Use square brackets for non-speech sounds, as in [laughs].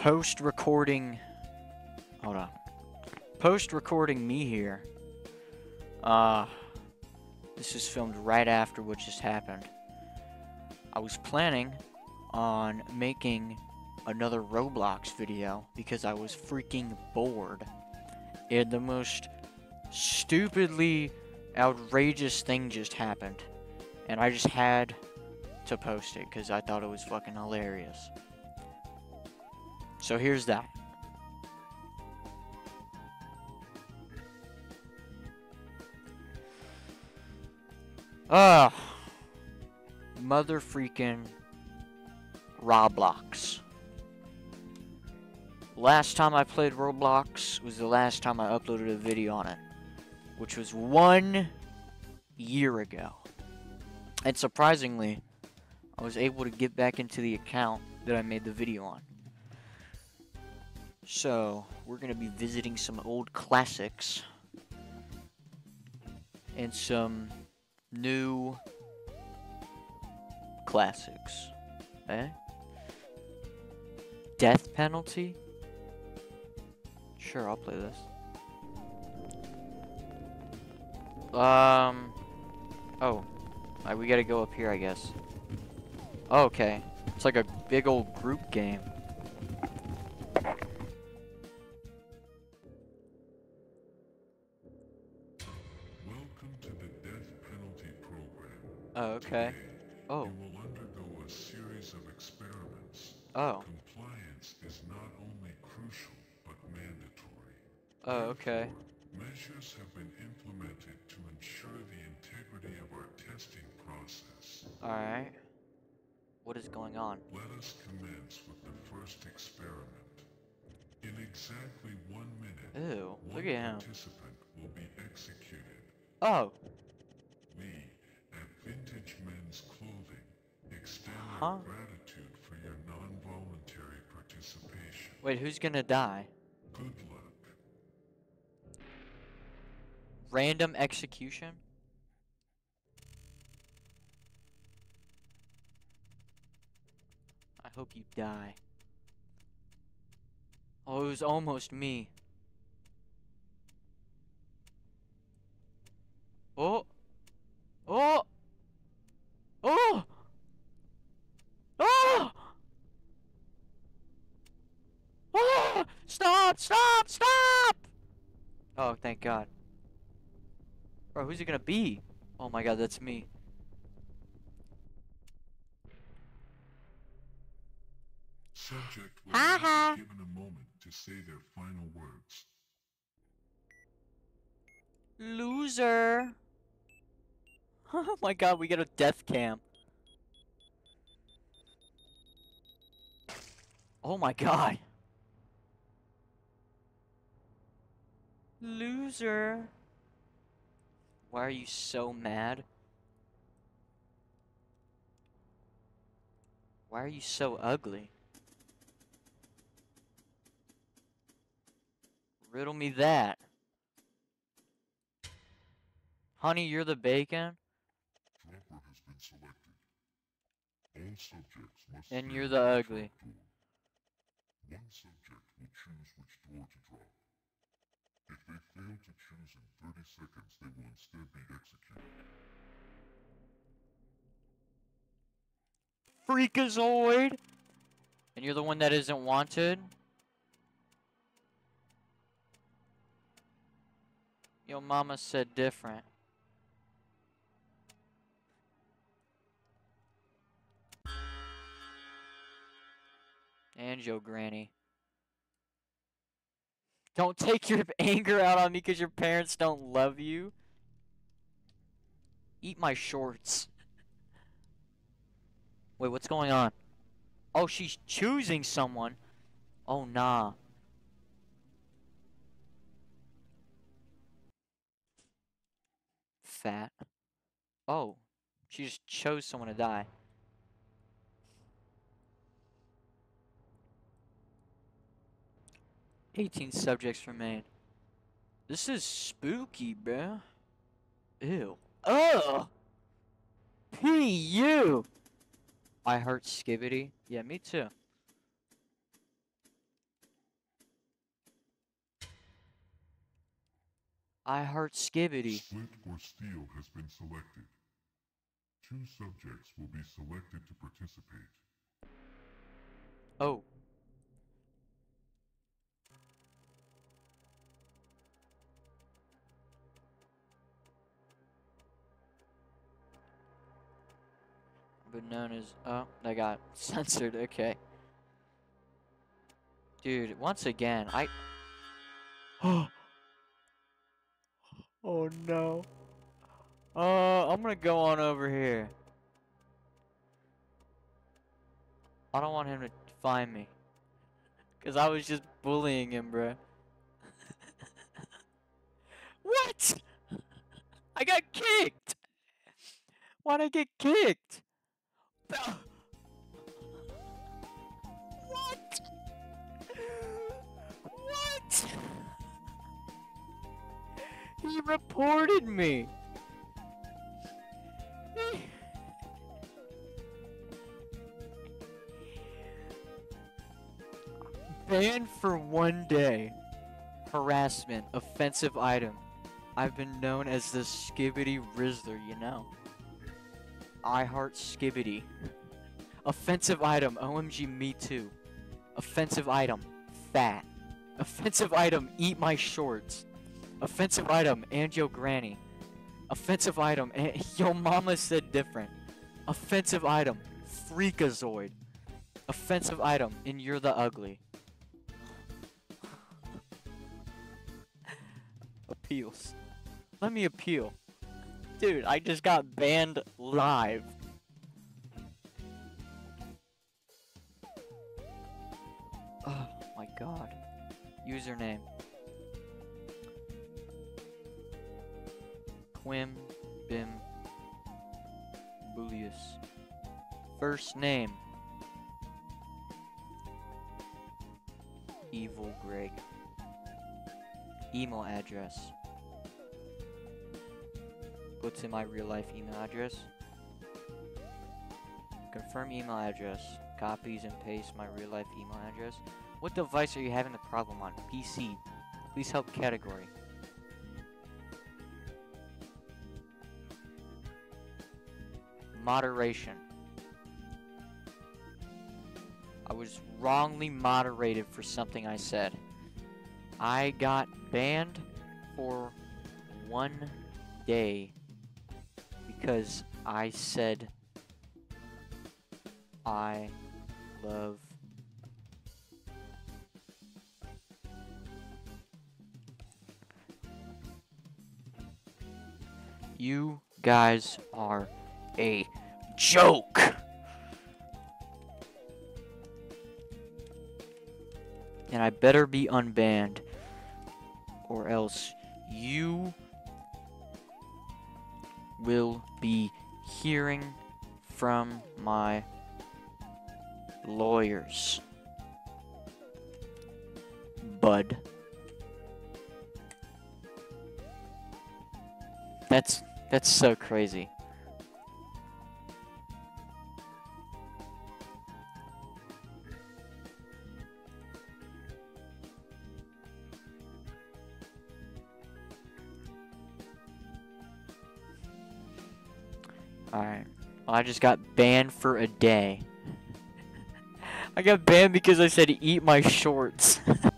post recording. Hold on. Post recording me here. Uh, this is filmed right after what just happened. I was planning on making another Roblox video because I was freaking bored. And the most stupidly outrageous thing just happened. And I just had to post it because I thought it was fucking hilarious. So here's that. Ah, mother freaking Roblox. Last time I played Roblox was the last time I uploaded a video on it, which was one year ago. And surprisingly, I was able to get back into the account that I made the video on. So, we're going to be visiting some old classics and some new classics. Eh? Death penalty? Sure, I'll play this. Um. Oh. Right, we gotta go up here, I guess. Oh, okay. It's like a big old group game. Okay. Oh. You will undergo a series of experiments. Oh. Compliance is not only crucial but mandatory. Oh, okay. Therefore, Measures have been implemented to ensure the integrity of our testing process. Alright. What is going on? Let us commence with the first experiment. In exactly one minute, Ew, one look at him. participant will be executed. Oh! At Vintage Men's Clothing, extend Huh? gratitude for your non-voluntary participation. Wait, who's gonna die? Good luck. Random execution? I hope you die. Oh, it was almost me. Oh! Oh! Oh! Oh! Stop! Stop! Stop! Oh, thank God. Bro, who's it gonna be? Oh my god, that's me. Subject will Ha now ha. be given a moment to say their final words. Loser. [laughs] Oh my god, we get a death cam. Oh my god. Loser. Why are you so mad? Why are you so ugly? Riddle me that. Honey, you're the bacon, has been selected. All subjects must and you're the ugly. One subject will choose which door to drop. If they fail to choose in 30 seconds, they will instead be executed. Freakazoid! And you're the one that isn't wanted? Your mama said different. And your granny. Don't take your [laughs] anger out on me because your parents don't love you. Eat my shorts. Wait, what's going on? Oh, she's choosing someone. Oh, nah. Fat. Oh, she just chose someone to die. 18 subjects remain. This is spooky, bruh. Ew. Ugh! P.U. I heart skibidi. Yeah, me too. I heart skibidi. Flint or steel has been selected. Two subjects will be selected to participate. Oh. But known as oh, they got [laughs] censored. Okay. Dude, once again, I. [gasps] oh no. Uh, I'm gonna go on over here. I don't want him to find me. Cause I was just bullying him, bruh. [laughs] what? [laughs] I got kicked! Why'd I get kicked? What? What? He reported me. Banned for one day. Harassment. Offensive item. I've been known as the Skibidi Rizzler, you know. I heart Skibidi. Offensive item. OMG, me too. Offensive item. Fat. Offensive item. Eat my shorts. Offensive item. And yo granny. Offensive item. [laughs] And yo mama said different. Offensive item. Freakazoid. Offensive item. And you're the ugly. Appeals. Let me appeal. Dude, I just got banned live. Oh my god. Username. Quim Bim Bullius. First name. Evil Greg. Email address. What's in my real life email address? Confirm email address. Copies and paste my real life email address. What device are you having the problem on? PC. Please help category. Moderation. I was wrongly moderated for something I said. I got banned for one day because I said I love you guys are a joke. And I better be unbanned or else you will be hearing from my lawyers. Bud. That's that's so crazy. Alright. Well, I just got banned for a day. [laughs] I got banned because I said eat my shorts. [laughs]